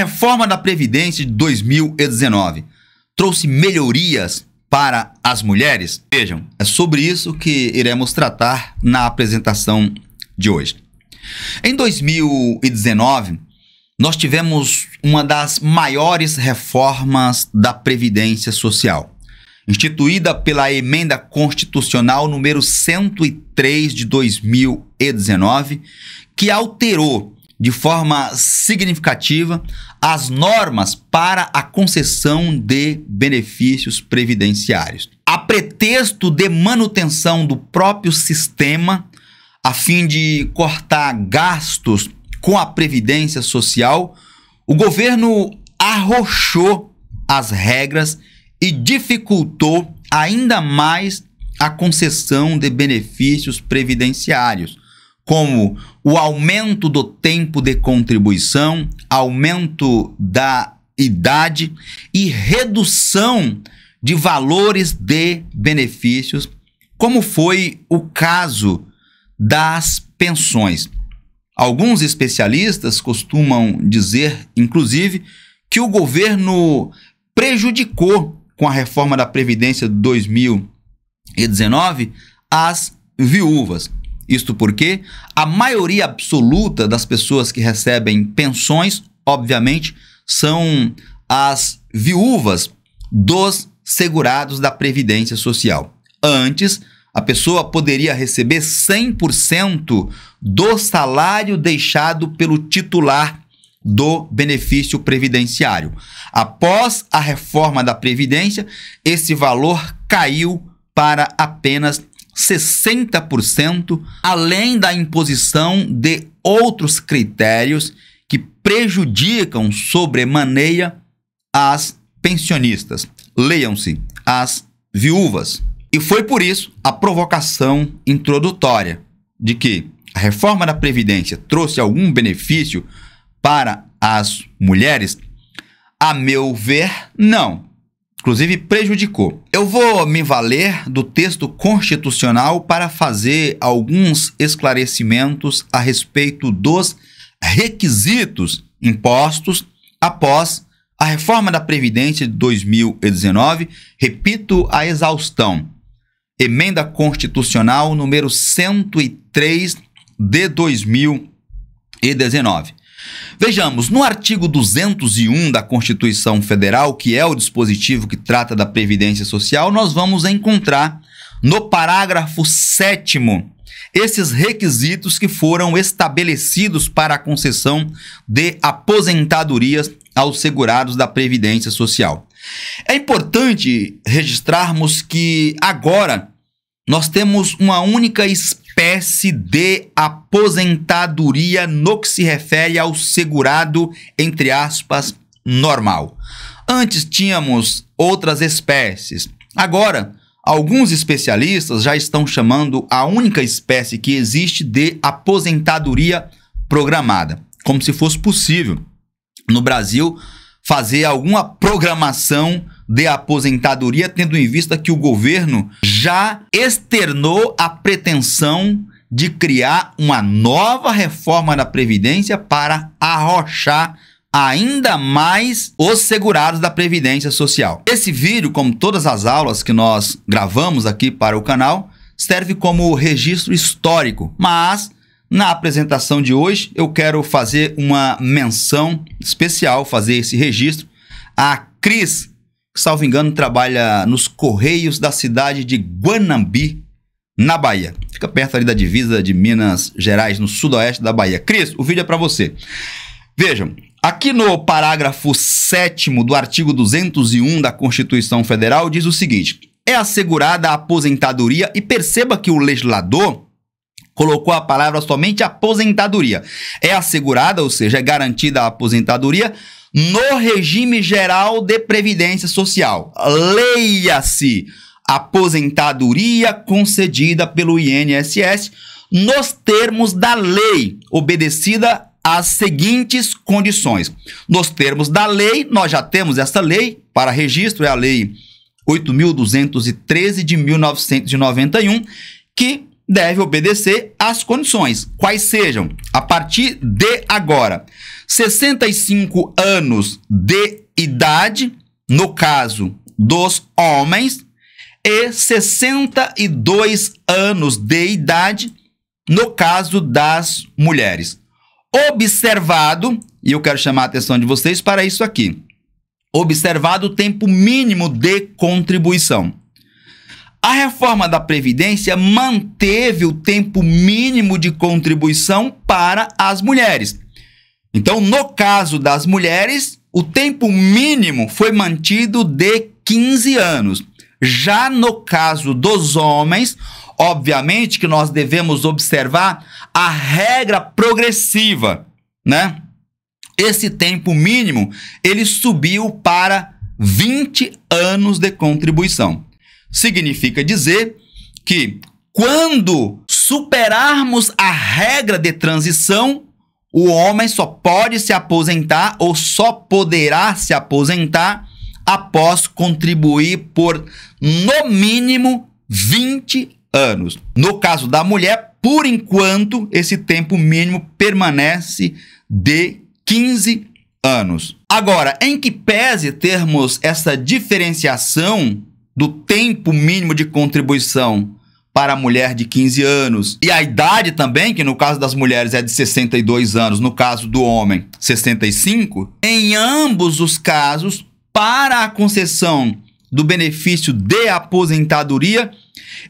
reforma da Previdência de 2019 trouxe melhorias para as mulheres? Vejam, é sobre isso que iremos tratar na apresentação de hoje. Em 2019, nós tivemos uma das maiores reformas da Previdência Social, instituída pela Emenda Constitucional número 103 de 2019, que alterou de forma significativa as normas para a concessão de benefícios previdenciários. A pretexto de manutenção do próprio sistema, a fim de cortar gastos com a previdência social, o governo arrochou as regras e dificultou ainda mais a concessão de benefícios previdenciários, como o aumento do tempo de contribuição, aumento da idade e redução de valores de benefícios, como foi o caso das pensões. Alguns especialistas costumam dizer, inclusive, que o governo prejudicou com a reforma da Previdência de 2019 as viúvas. Isto porque a maioria absoluta das pessoas que recebem pensões, obviamente, são as viúvas dos segurados da Previdência Social. Antes, a pessoa poderia receber 100% do salário deixado pelo titular do benefício previdenciário. Após a reforma da Previdência, esse valor caiu para apenas 60%, além da imposição de outros critérios que prejudicam sobremaneira as pensionistas. Leiam-se, as viúvas. E foi por isso a provocação introdutória de que a reforma da Previdência trouxe algum benefício para as mulheres? A meu ver, não inclusive prejudicou. Eu vou me valer do texto constitucional para fazer alguns esclarecimentos a respeito dos requisitos impostos após a reforma da Previdência de 2019. Repito a exaustão. Emenda Constitucional número 103 de 2019. Vejamos, no artigo 201 da Constituição Federal, que é o dispositivo que trata da Previdência Social, nós vamos encontrar no parágrafo 7 esses requisitos que foram estabelecidos para a concessão de aposentadorias aos segurados da Previdência Social. É importante registrarmos que agora nós temos uma única espécie de aposentadoria no que se refere ao segurado, entre aspas, normal. Antes tínhamos outras espécies. Agora, alguns especialistas já estão chamando a única espécie que existe de aposentadoria programada, como se fosse possível no Brasil fazer alguma programação de aposentadoria, tendo em vista que o governo já externou a pretensão de criar uma nova reforma da Previdência para arrochar ainda mais os segurados da Previdência Social. Esse vídeo, como todas as aulas que nós gravamos aqui para o canal, serve como registro histórico, mas na apresentação de hoje eu quero fazer uma menção especial, fazer esse registro a Cris que, salvo engano, trabalha nos Correios da cidade de Guanambi, na Bahia. Fica perto ali da divisa de Minas Gerais, no sudoeste da Bahia. Cris, o vídeo é para você. Vejam, aqui no parágrafo 7 do artigo 201 da Constituição Federal diz o seguinte: é assegurada a aposentadoria, e perceba que o legislador colocou a palavra somente aposentadoria. É assegurada, ou seja, é garantida a aposentadoria no regime geral de previdência social. Leia-se aposentadoria concedida pelo INSS nos termos da lei, obedecida às seguintes condições. Nos termos da lei, nós já temos essa lei para registro, é a lei 8.213 de 1991, que deve obedecer às condições, quais sejam, a partir de agora, 65 anos de idade, no caso dos homens, e 62 anos de idade, no caso das mulheres. Observado, e eu quero chamar a atenção de vocês para isso aqui. Observado o tempo mínimo de contribuição. A reforma da Previdência manteve o tempo mínimo de contribuição para as mulheres. Então, no caso das mulheres, o tempo mínimo foi mantido de 15 anos. Já no caso dos homens, obviamente que nós devemos observar a regra progressiva, né? Esse tempo mínimo, ele subiu para 20 anos de contribuição. Significa dizer que quando superarmos a regra de transição, o homem só pode se aposentar ou só poderá se aposentar após contribuir por no mínimo 20 anos. No caso da mulher, por enquanto, esse tempo mínimo permanece de 15 anos. Agora, em que pese termos essa diferenciação do tempo mínimo de contribuição para a mulher de 15 anos e a idade também, que no caso das mulheres é de 62 anos, no caso do homem, 65, em ambos os casos, para a concessão do benefício de aposentadoria,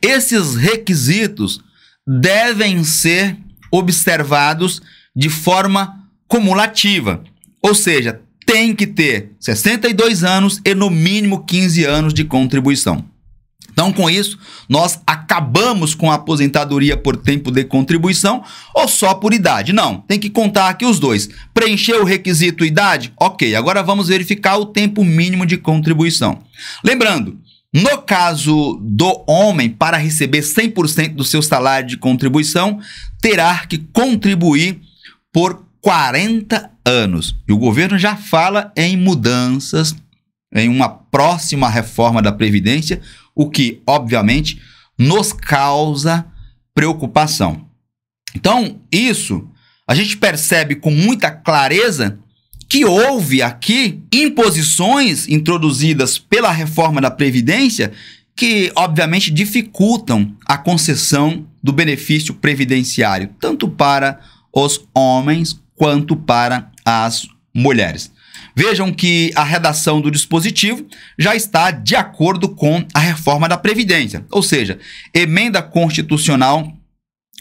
esses requisitos devem ser observados de forma cumulativa, ou seja, tem que ter 62 anos e no mínimo 15 anos de contribuição. Então, com isso, nós acabamos com a aposentadoria por tempo de contribuição ou só por idade. Não, tem que contar aqui os dois. Preencher o requisito idade? Ok, agora vamos verificar o tempo mínimo de contribuição. Lembrando, no caso do homem, para receber 100% do seu salário de contribuição, terá que contribuir por 40 anos. E o governo já fala em mudanças, em uma próxima reforma da Previdência, o que, obviamente, nos causa preocupação. Então, isso a gente percebe com muita clareza que houve aqui imposições introduzidas pela reforma da Previdência que, obviamente, dificultam a concessão do benefício previdenciário, tanto para os homens quanto para as mulheres. Vejam que a redação do dispositivo já está de acordo com a reforma da Previdência, ou seja, emenda constitucional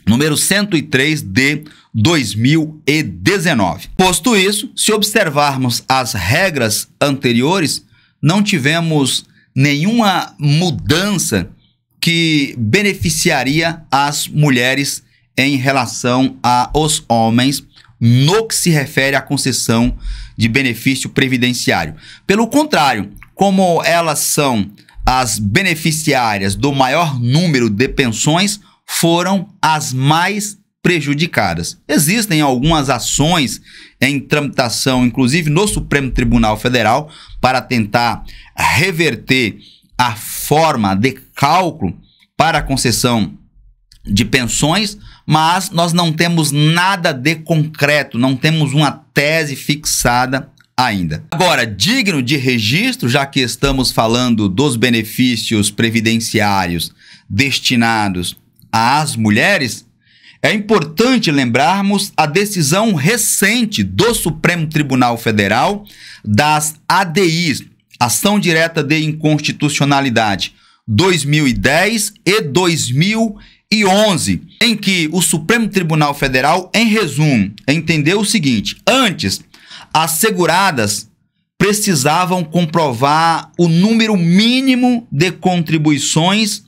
número 103 de 2019. Posto isso, se observarmos as regras anteriores, não tivemos nenhuma mudança que beneficiaria as mulheres em relação aos homens no que se refere à concessão de benefício previdenciário. Pelo contrário, como elas são as beneficiárias do maior número de pensões, foram as mais prejudicadas. Existem algumas ações em tramitação, inclusive no Supremo Tribunal Federal, para tentar reverter a forma de cálculo para a concessão de pensões, mas nós não temos nada de concreto, não temos uma tese fixada ainda. Agora, digno de registro, já que estamos falando dos benefícios previdenciários destinados às mulheres, é importante lembrarmos a decisão recente do Supremo Tribunal Federal das ADIs, Ação Direta de Inconstitucionalidade 2010 e 2011 e 11, em que o Supremo Tribunal Federal, em resumo, entendeu o seguinte: antes, as seguradas precisavam comprovar o número mínimo de contribuições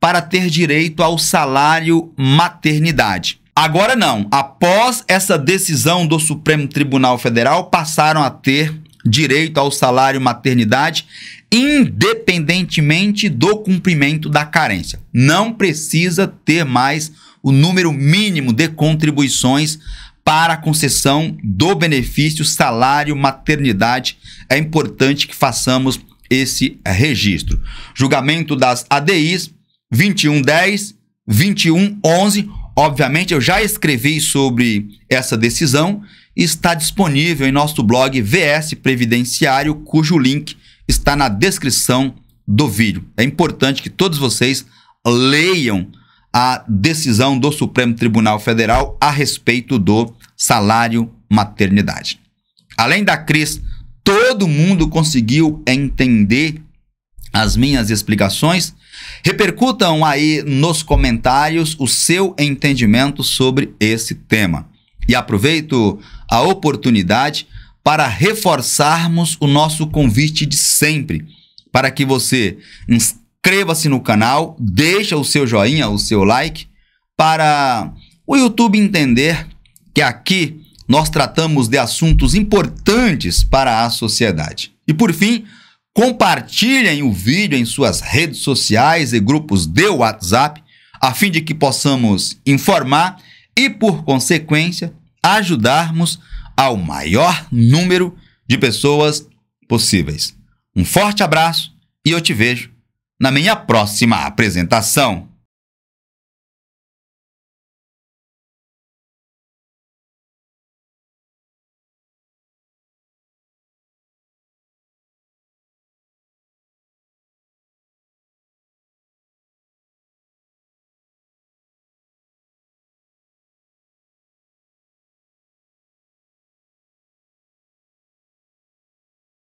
para ter direito ao salário maternidade. Agora não, após essa decisão do Supremo Tribunal Federal, passaram a ter direito ao salário maternidade independentemente do cumprimento da carência. Não precisa ter mais o número mínimo de contribuições para a concessão do benefício salário maternidade. É importante que façamos esse registro. Julgamento das ADIs 2110, 2111. Obviamente, eu já escrevi sobre essa decisão está disponível em nosso blog VS Previdenciário, cujo link está na descrição do vídeo. É importante que todos vocês leiam a decisão do Supremo Tribunal Federal a respeito do salário maternidade. Além da Cris, todo mundo conseguiu entender as minhas explicações? Repercutam aí nos comentários o seu entendimento sobre esse tema. E aproveito a oportunidade para reforçarmos o nosso convite de sempre, para que você inscreva-se no canal, deixa o seu joinha, o seu like, para o YouTube entender que aqui nós tratamos de assuntos importantes para a sociedade. E por fim, compartilhem o vídeo em suas redes sociais e grupos de WhatsApp, a fim de que possamos informar e, por consequência, ajudarmos ao maior número de pessoas possíveis. Um forte abraço e eu te vejo na minha próxima apresentação.